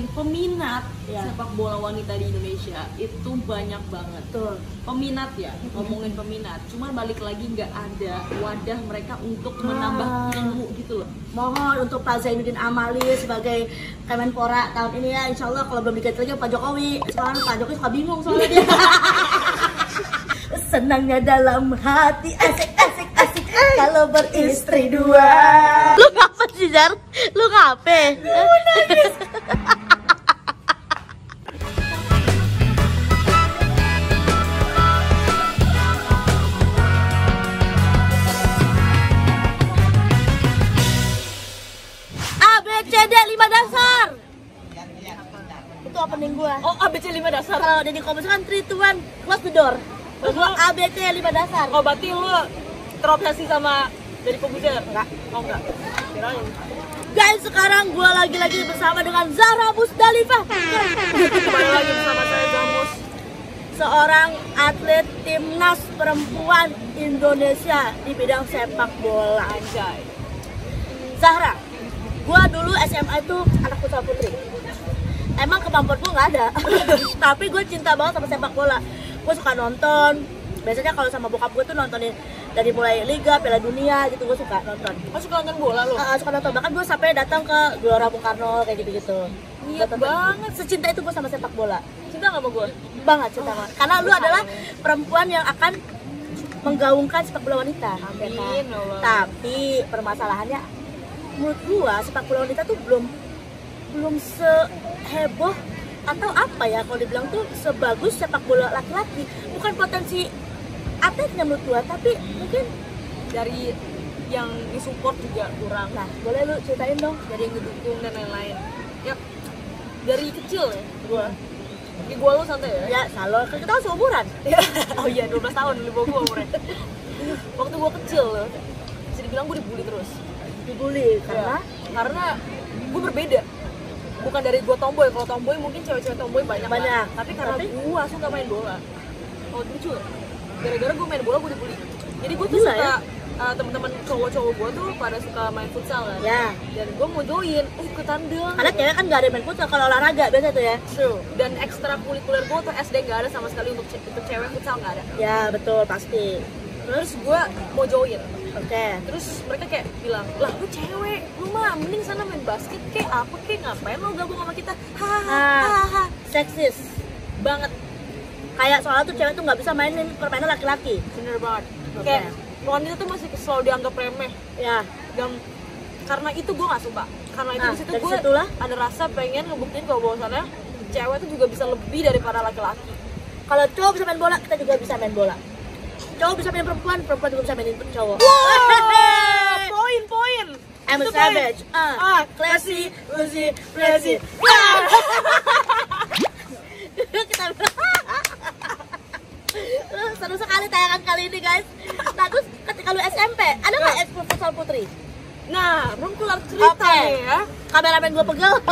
ngomongin peminat Ya. sepak bola wanita di Indonesia itu banyak banget. Betul. Peminat ya, ngomongin peminat. Cuma balik lagi nggak ada wadah mereka untuk Nah. menambah ilmu gitu loh. Mohon untuk Pak Zainuddin Amali sebagai Kemenpora tahun ini ya Insya Allah kalau belum diganti lagi Pak Jokowi Soalnya Pak Jokowi suka bingung soalnya dia Senangnya dalam hati asik asik asik Kalau beristri dua Lu ngapa sih Jar? Lu ngapa? Lu nangis 5 dasar. Kalau Deddy Komes kan 3 to 1, close the door Kalau gua A, B, C, 5 dasar Oh, berarti lu terobsesi sama dari komputer? Enggak. Oh, enggak. Kirain. Guys, sekarang gua lagi-lagi bersama dengan Zahra Musdalifah Kembali lagi bersama saya Jamus. Seorang atlet timnas perempuan Indonesia di bidang sepak bola Anjay. Zahra, gua dulu SMA itu anak futsal putri. Emang kemampuan gua nggak ada, tapi gue cinta banget sama sepak bola. Gue suka nonton. Biasanya kalau sama bokap gue tuh nontonin dari mulai liga, piala dunia gitu gue suka nonton. Oh, suka nonton bola lu? Uh, suka nonton bahkan gue sampai datang ke Gelora Bung Karno kayak gitu gitu. Niat banget. Secinta itu gue sama sepak bola. Cinta nggak sama gue? Banget cinta banget. Karena lu adalah perempuan yang akan menggaungkan sepak bola wanita. ya kan? Amin, Allah. Tapi permasalahannya menurut gua sepak bola wanita tuh belum belum seheboh atau apa ya kalau dibilang tuh sebagus sepak bola laki-laki. Bukan potensi atletnya menurut gua, tapi mungkin Dari yang disupport juga kurang. nah boleh lu ceritain dong. dari yang ngedukung dan lain-lain ya dari kecil ya gua di gua lu santai ya Ya, salon kan kita seumuran. oh iya 12 tahun lebih bawah gua umurnya waktu gua kecil loh bisa dibilang gua dibully terus Dibully karena Ya, karena gua berbeda bukan dari gua tomboy kalau tomboy mungkin cewek-cewek tomboy banyak lah. Banyak. tapi karena Tapi- gua suka main bola oh lucu gara-gara gua main bola gua dibully jadi gua tuh Gila suka ya? uh, teman-teman cowok-cowok gua tuh pada suka main futsal kan ya dan gua mau join oh ikutan dong karena cewek kan gak ada main futsal kalau olahraga biasa tuh ya. True. Dan ekstra kulikuler gue tuh SD nggak ada sama sekali untuk, untuk cewek futsal nggak ada. Ya betul pasti. Terus gue mau join. Oke. Terus mereka kayak bilang, lah lu cewek, lu mah mending sana main basket kayak apa kayak ngapain lo gabung sama kita? Hahaha. Ah. hahaha." Seksis. Banget, Kayak soalnya tuh cewek tuh nggak bisa mainin permainan laki-laki. bener banget. Oke. Kayak wanita tuh masih selalu dianggap remeh. Ya. Dan karena itu gue nggak suka. Karena itu Nah, di situ dari gue ada rasa pengen ngebuktiin kalau bahwasannya cewek tuh juga bisa lebih daripada laki-laki. Kalau cowok bisa main bola, kita juga bisa main bola. Cowok bisa main perempuan, perempuan juga bisa mainin cowok. poin poin. I'm a Itu savage. Ah, Ah, classy, classy, classy. kita seru sekali tayangan kali ini guys. Nah terus ketika lu SMP, ada nggak ekskul futsal putri? Nah, rangkulan cerita Oke. nih ya. Kameramen gue pegel.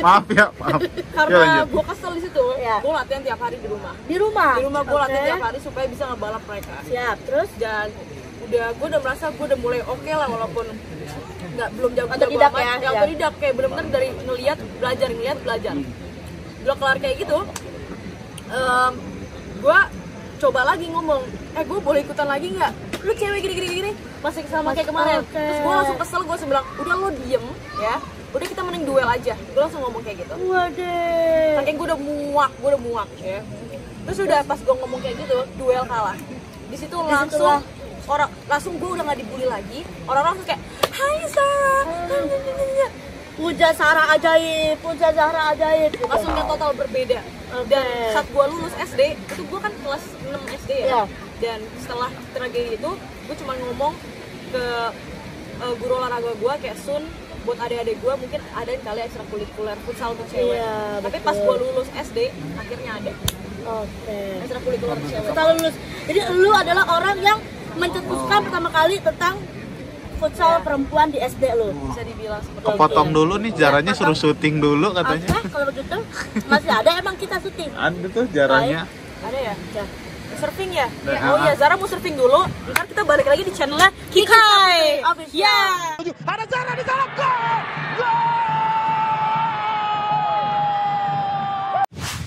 maaf ya maaf ya Karena lanjut gue kesel di situ, Ya. gue latihan tiap hari di rumah. Di rumah. Di rumah gue Oke. latihan tiap hari supaya bisa ngebalap mereka. Siap. Terus Dan udah gue udah merasa gue udah mulai oke lah walaupun nggak belum jauh Otodidak jago ya, amat. ya. otodidak kayak bener-bener dari ngeliat belajar ngeliat belajar. Udah kelar kayak gitu, em, gue coba lagi ngomong, eh gue boleh ikutan lagi nggak? Lu cewek gini gini gini masih sama kayak kemarin. Oke. Terus gue langsung kesel gue langsung bilang, udah lo diem ya, udah kita mending duel aja. Gue langsung ngomong kayak gitu. Waduh. Saking gue udah muak, gue udah muak ya. Terus udah pas gue ngomong kayak gitu, duel kalah. Di situ langsung orang langsung gue udah nggak dibully lagi. Orang-orang langsung kayak, Hai Sarah, Puja Sarah ajaib, puja Zahra ajaib. gitu. langsung yang total berbeda. Dan saat gue lulus SD, itu gue kan kelas 6 SD ya. Iya. Dan setelah tragedi itu, gue cuma ngomong ke eh, guru olahraga gue kayak Sun buat adik-adik gue mungkin ada yang kali ekstrakurikuler futsal untuk cewek. Iya, Tapi betul. pas gue lulus SD, akhirnya ada Oke. ekstrakurikuler cewek. Setelah lulus, jadi lu adalah orang yang mencetuskan pertama kali tentang futsal perempuan di SD lu. bisa dibilang seperti kepotong dulu nih jaranya suruh syuting dulu katanya Oke, kalau begitu masih ada emang kita syuting. ada tuh jaranya ada ya Ya surfing ya? Yeah. oh iya, Zara mau surfing dulu. Ntar kita balik lagi di channelnya Kikai. Ya. ya. Ada Zara di dalam Gol!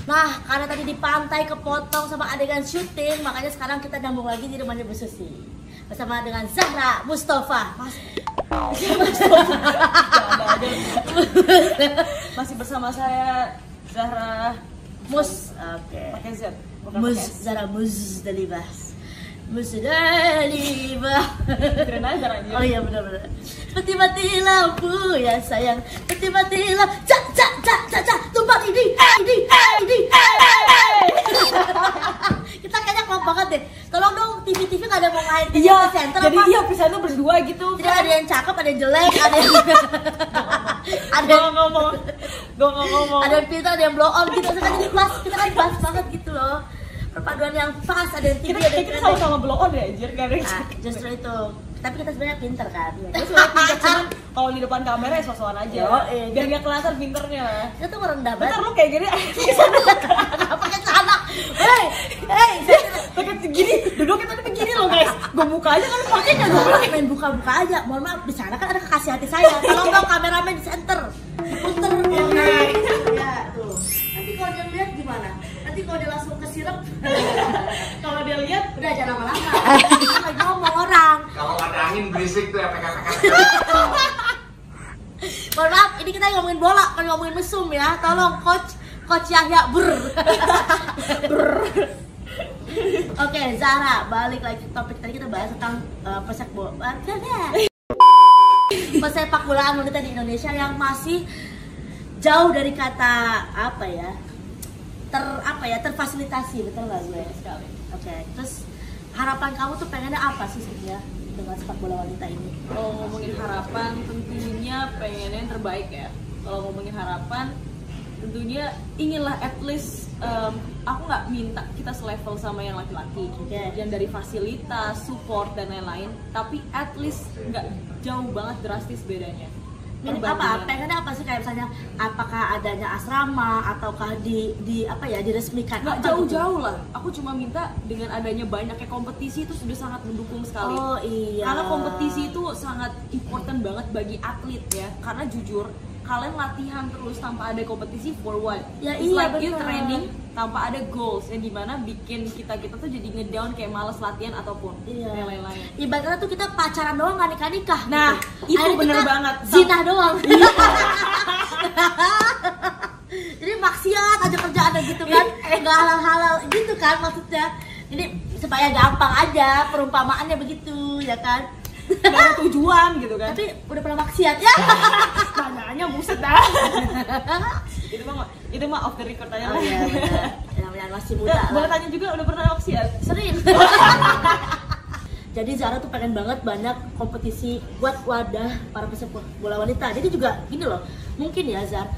Nah, karena tadi di pantai kepotong sama adegan syuting, makanya sekarang kita nyambung lagi di rumahnya Bu Susi. Bersama dengan Zahra Mustafa. Mas... Masih bersama saya Zahra Mus. Oke. Okay. Pakai Z. Mus, pakai S. Zahra Musdalibah. Musdalibah. Keren aja Zahra anjir. Oh iya benar-benar. Seperti mati lampu ya sayang. Seperti mati lampu. Cak cak cak cak cak. Tumpang ini, ini, ini. Kita kayaknya klop banget deh. Tolong dong TV-TV gak ada mau main Iya, center jadi iya presenter berdua gitu. Tidak ada yang cakep, ada yang jelek, ada yang ada yang, ngomong, gue nggak ngomong. ada yang pintar, ada yang blow on gitu. Kita jadi pas, kita kan pas banget gitu loh. Perpaduan yang pas, ada yang tinggi, kita ada yang kita sama-sama blow on ya anjir kan Nah, justru itu. Tapi kita sebenarnya pinter kan. Gue sebenarnya pinter cuman kalau di depan kamera ya sosokan aja. Yo, eh. Biar nggak kelihatan pinternya. Kita tuh merendah banget. lu kayak gini, Nggak pakai celana. Hei, hei, pakai gini, duduknya tadi begini loh guys. Gue buka aja kan pakai nggak Gue main buka-buka aja. Mohon maaf, di sana kan ada kekasih hati saya. Tolong dong kameramen di center. Puter kalau dia langsung kesirep, Kalau dia lihat, udah jangan lama-lama. Lagi ngomong orang. Kalau ada angin berisik tuh efek-efek. Mohon maaf, ini kita ngomongin bola, bukan ngomongin mesum ya. Tolong coach Coach Yahya ber. Oke, Zara, balik lagi ke topik tadi kita bahas tentang uh, pesepak bola. Pesepak bolaan wanita di Indonesia yang masih jauh dari kata apa ya? Ter apa ya? Terfasilitasi, betul nggak gue? sekali. Oke, terus harapan kamu tuh pengennya apa sih sebenarnya dengan sepak bola wanita ini? Kalau ngomongin harapan, tentunya pengennya yang terbaik ya. Kalau ngomongin harapan, tentunya inginlah at least em, aku nggak minta kita selevel sama yang laki-laki, Oke. yang dari fasilitas, support dan lain-lain. Tapi at least nggak jauh banget drastis bedanya. Minim Perbandingan. apa? Pengennya apa sih kayak misalnya apakah adanya asrama ataukah di di apa ya diresmikan? nggak Apa gitu? jauh-jauh lah. Aku cuma minta dengan adanya banyaknya kompetisi itu sudah sangat mendukung sekali. Oh iya. Karena kompetisi itu sangat important banget bagi atlet ya. Karena jujur, kalian latihan terus tanpa ada kompetisi for what? Ya It's iya, like you training tanpa ada goals yang di mana bikin kita kita tuh jadi ngedown kayak males latihan ataupun Iya. lain-lain. Ibaratnya tuh kita pacaran doang gak nikah nikah. Nah, itu Akhirnya bener banget. Zina doang. Jadi maksiat aja kerjaan gitu kan, nggak halal halal gitu kan maksudnya. Jadi supaya gampang aja perumpamaannya begitu ya kan. Gak ada tujuan gitu kan. Tapi udah pernah maksiat ya. Tanyaannya buset dah. itu mah itu mah off the record aja Oh lah. iya benar. Namanya masih muda. Eh, boleh tanya juga udah pernah maksiat? Sering. Jadi Zara tuh pengen banget banyak kompetisi buat wadah para pesepak bola wanita. Jadi juga gini loh, mungkin ya Zar,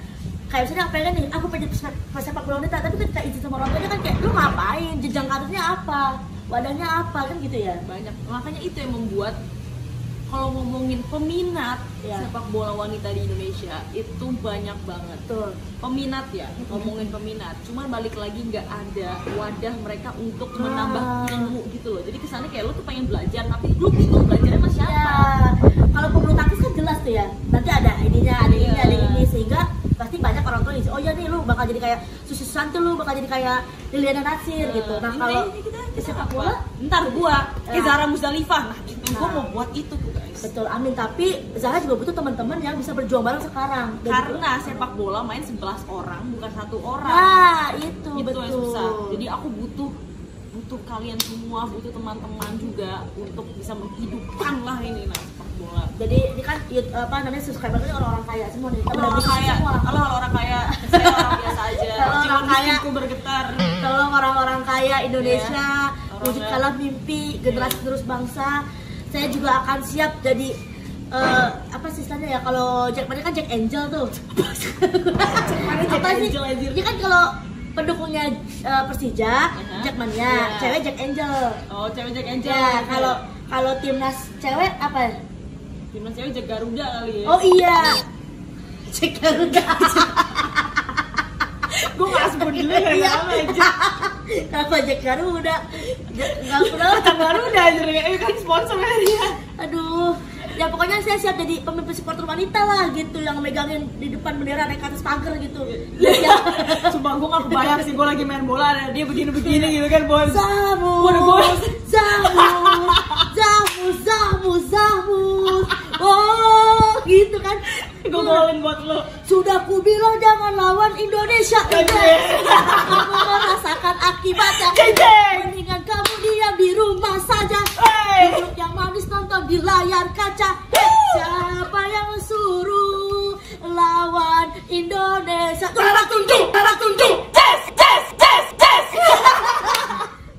kayak misalnya pengen nih, aku pengen pesepak pesepak bola wanita, tapi ketika izin sama orang tuanya kan kayak lu ngapain, jenjang karirnya apa, wadahnya apa kan gitu ya. banyak makanya itu yang membuat kalau ngomongin peminat Ya. sepak bola wanita di Indonesia itu banyak banget Betul. peminat ya ngomongin peminat cuman balik lagi nggak ada wadah mereka untuk Nah. menambah ilmu gitu loh jadi kesannya kayak lu tuh pengen belajar tapi lu bingung belajarnya sama siapa Ya, kalau pebulu tangkis kan jelas tuh ya. Nanti ada ininya, ada ini, Iya. ada ini sehingga pasti banyak orang tua yang oh ya nih lu bakal jadi kayak Susi Susanti lu bakal jadi kayak Liliana Natsir gitu. Nah, kalau kita sepak bola ntar gua kayak Ya. Musdalifah nah gitu gua Nah. mau buat itu Betul, amin. Tapi Zahra juga butuh teman-teman yang bisa berjuang bareng sekarang. Dan karena sepak bola main 11 orang bukan satu orang Nah, itu, itu betul. yang susah jadi aku butuh butuh kalian semua butuh teman-teman juga untuk bisa menghidupkan lah ini nah sepak bola Jadi ini kan yut- apa namanya subscribernya orang-orang kaya semua nih. kalau orang kaya kalau orang kaya saya orang biasa aja Kalau orang kaya. miskinku bergetar Tolong orang-orang kaya Indonesia. Orang wujudkanlah mimpi generasi terus bangsa. Saya juga akan siap jadi eh, apa sih istilahnya ya kalau Jack Mania kan Jack Angel tuh. Jack apa sih? Angel, anjir? Dia kan kalau pendukungnya eh, Persija, Aha. Jack Mania, Iya. cewek Jack Angel. oh cewek Jack Angel Ya, kalau kalau timnas cewek apa? ya? timnas cewek Jack Garuda kali ya Oh iya. Jack Garuda. gue gak sebut dulu ya Iya. nama aja Kenapa Jack Garuda? Nggak kenal. Jack Garuda aja ya kan sponsornya dia Aduh. ya pokoknya saya siap jadi pemimpin supporter wanita lah gitu yang megangin di depan bendera naik atas pagar gitu ya Sumpah gue gak kebayang sih gue lagi main bola ada dia begini-begini gitu kan bos Zamu, Zamu, Zamu, Zamu, Zamu. Oh, gitu kan. Gue golin buat lo Sudah ku bilang jangan lawan Indonesia. Kamu merasakan akibatnya. Mendingan kamu diam di rumah saja. Duduk yang manis nonton di layar kaca. Siapa yang suruh lawan Indonesia? Darah tunjuk, tunjuk. Yes, yes, yes, yes.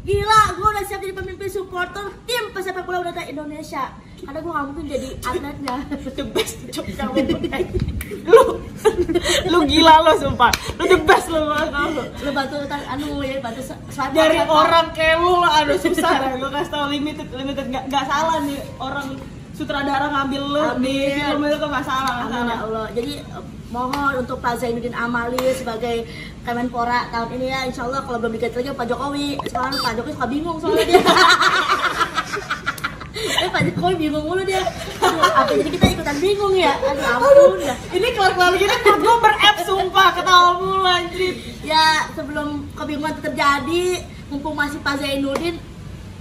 Gila, gue udah siap jadi pemimpin supporter tim pesepak bola wanita Indonesia. Karena gue gak mungkin jadi atletnya. The best job kamu Lu Lu gila lo sumpah. Lu the best lo tau lo Lu. Bantu tar- anu ya bantu se- swipe dari orang kayak lu lah aduh susah dah gue kasih tau limited limited. Nggak nggak salah nih orang sutradara ngambil lu di film itu tuh nggak salah Amin ya salah. Allah. Jadi mohon untuk Pak Zainuddin Amali sebagai Kemenpora tahun ini ya. Insya Allah kalau belum diganti lagi Pak Jokowi. Sekarang Pak Jokowi suka bingung soalnya dia Eh Pak Jokowi bingung mulu dia. Apa jadi kita ikutan bingung ya. Aduh ampun ya ini kelar gini perut gue ber-app sumpah ketawa mulu anjir. Ya sebelum kebingungan itu terjadi Mumpung masih Pak Zainuddin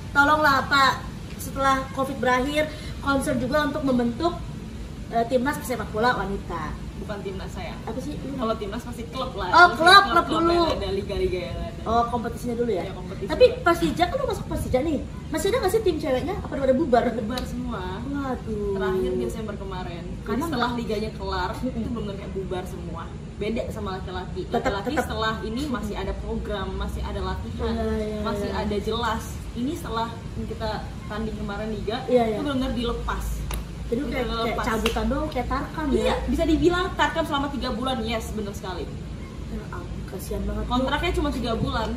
Tolonglah Pak Setelah Covid berakhir Concern juga untuk membentuk eh, Timnas sepak bola wanita bukan timnas saya Apa sih? Kalau timnas pasti klub lah Oh, klub, klub dulu. ada liga-liga yang ada Oh kompetisinya dulu ya? Iya, kompetisi. Tapi Persija kan lu masuk Persija nih Masih ada gak sih tim ceweknya? Apa udah bubar? Lebar semua Waduh terakhir Desember kemarin Karena setelah liganya kelar itu benar kayak bubar semua beda sama laki-laki laki-laki setelah ini masih ada program masih ada latihan Iya, iya, masih iya. ada jelas ini setelah kita tanding kemarin liga Iya, iya. itu benar-benar dilepas Jadi kayak, kayak cabutan doang kayak Tarkam ya? iya bisa dibilang tarkam selama tiga bulan yes benar sekali. Ya ampun, kasihan banget. Kontraknya cuma tiga bulan.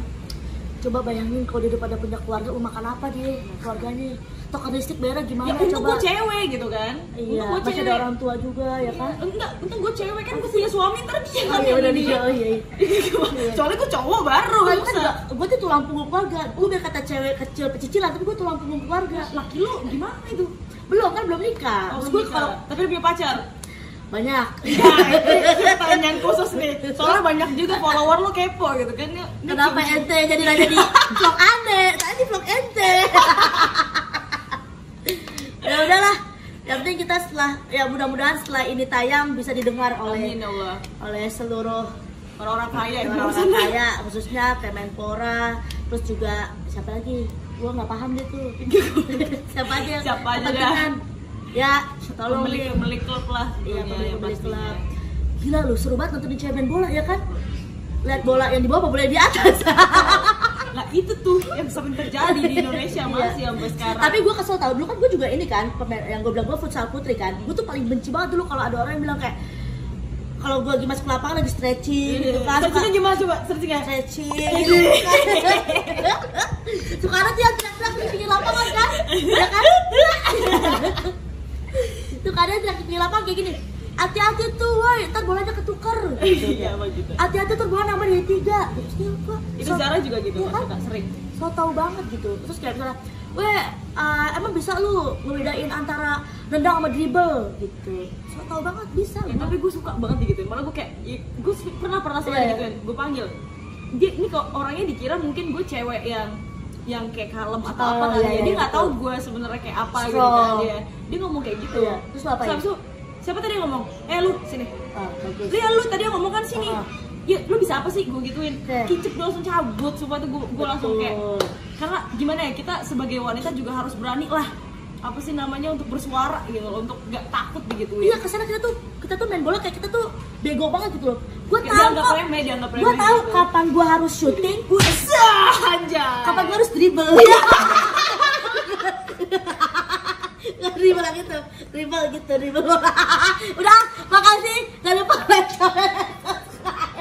Coba bayangin kalau dia udah pada punya keluarga, mau makan apa dia keluarganya Toh listrik bayarnya gimana ya coba gue cewek gitu kan Iya, untuk gue masih cewek ada orang tua juga ya kan? enggak untuk gue cewek kan gue punya suami ntar dia Oh kan iya yang udah ini. dia, oh iya iya soalnya gue cowok baru Kan kan bisa. juga, gue tuh tulang punggung keluarga Gue biar kata cewek kecil pecicilan, tapi gue tulang punggung keluarga laki lu gimana itu Belum kan, belum nikah Oh, gue kalau tapi dia punya pacar. banyak Nah, itu pertanyaan khusus nih. Soalnya banyak juga follower lu kepo gitu kan. Ini Kenapa ente jadi nanya di vlog ane? Saya di vlog ente. Ya udahlah. Yang penting kita setelah ya mudah-mudahan setelah ini tayang bisa didengar oleh Amin ya Allah. oleh seluruh Orang-orang kaya di orang-orang kaya khususnya Kemenpora terus juga siapa lagi? Gua nggak paham deh tuh. siapa aja? Siapa aja kepentingan. Ya, tolong Pemilik nih. pemilik klub lah. Iya, tentunya, pemilik pastinya. klub. Gila lu, seru banget nontonin cewek main bola ya kan? Lihat bola yang di bawah apa bola yang di atas? Nah itu tuh yang sering terjadi di Indonesia masih Iya. sampai sekarang. Tapi gue kesel tau, dulu kan gue juga ini kan, yang gue bilang gue futsal putri kan Gue tuh paling benci banget dulu kalau ada orang yang bilang kayak Kalau gue lagi masuk ke lapangan lagi stretching gitu kan Searchingnya suka- gimana coba? Searching ya? Stretching Sekarang tuh yang teriak-teriak di pinggir lapangan kan Ya kan? Tuh kadang teriak di pinggir lapangan kayak gini Hati-hati tuh, woi, ntar bolanya ketukar gitu. Iya, apa gitu. Hati-hati tuh bola tiga Terus dia apa? Itu Zara juga gitu, Iya kan? suka sering. so tau banget gitu terus kayak misalnya weh uh, emang bisa lu ngebedain antara nendang sama dribble gitu so tau banget bisa Ya, tapi gue suka banget digituin. Malah gue kayak, gue pernah pernah Iya, sekali iya. digituin. Gue panggil. Dia ini kok orangnya dikira mungkin gue cewek yang yang kayak kalem atau Oh, apa kali iya, ya. Dia iya, nggak betul. tahu gue sebenarnya kayak apa gitu Strong. kan dia. Dia ngomong kayak gitu. Iya. Terus lu apain? Siapa tadi yang ngomong? Eh lu sini. ah, bagus Lihat lu tadi yang ngomong kan sini. Ah. Ya lu bisa apa sih gue gituin? Oke. Kincip gue langsung cabut. Supaya tuh gue gue langsung kayak karena gimana ya kita sebagai wanita juga harus berani lah apa sih namanya untuk bersuara gitu loh untuk nggak takut begitu iya ke sana kita tuh kita tuh main bola kayak kita tuh bego banget gitu loh gue Kayak tahu kok remeh, gue tahu gitu. kapan gue harus syuting anjay kapan gue harus dribble Yang gitu. Dribble gitu dribble udah makasih. Jangan lupa like comment, dan subscribe.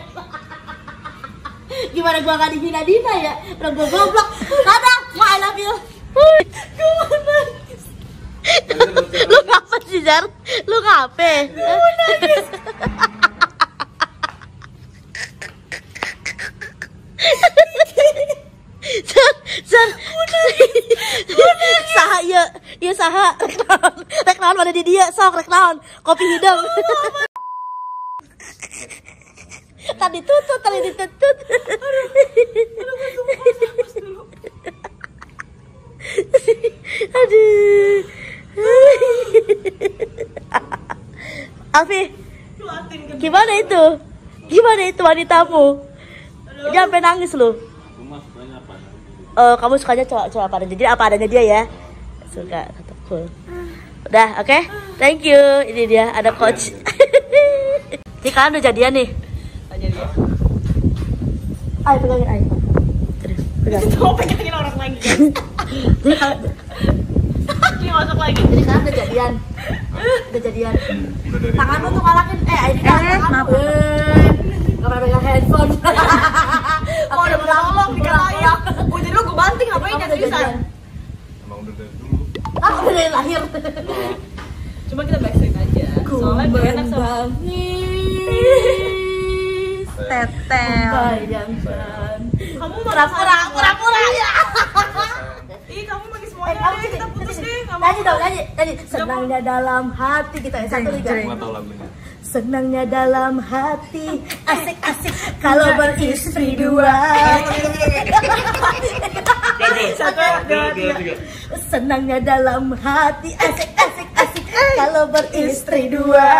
gimana gua gak dihina Dina ya? Udah gua goblok. Dadah I love you. Gua nangis. Lu ngapa sih Jar? lu ngapa? lu nangis Zar, saha. Rek naon, rek naon kan ada di dia? Sok rek naon. Kopi hidung. Tadi tutut tadi ditutut. Aduh. Alfi gimana itu? Gimana itu wanitamu? Dia sampai nangis loh. Eh, kamu sukanya cowok cowok apa adanya. Jadi apa adanya dia ya suka kata cool udah oke? Thank you. Ini dia ada coach. Ini kalian udah jadian nih. Ayo pegangin ayo. Terus, pegang Mau pegangin orang lagi. jadi kalian Dia masuk lagi. jadi kalian udah jadian. Udah jadian. Tanganmu tuh ngalahin. Eh ini kan tanganmu eh nggak pernah pegang handphone. Mau udah tolong dikatain. Oh jadi lu gue banting ngapain Kamu ya udah bisa? Udah dari lahir Cuma kita backstreet aja. Soalnya gue enak sama tetel bayangkan. Kamu pura-pura pura-pura ya Ih kamu bagi Eh, semuanya kamu deh. Kita putus deh. Nggak mau. dong, nyanyi, nyanyi. Senangnya dalam hati kita ya satu tiga. Senangnya dalam hati, asik-asik kalau beristri dua. Satu, dua, tiga. Senangnya dalam hati, asik-asik asik kalau beristri dua.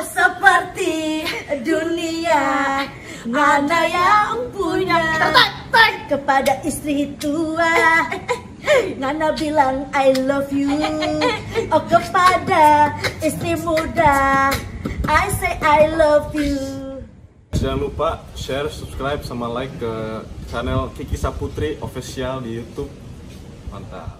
Seperti dunia. Ngana yang punya? Kepada istri tua. Ngana bilang I love you. Oh kepada istri muda. I say I love you Jangan lupa share, subscribe, sama like ke channel Kiki Saputri official di YouTube. Mantap.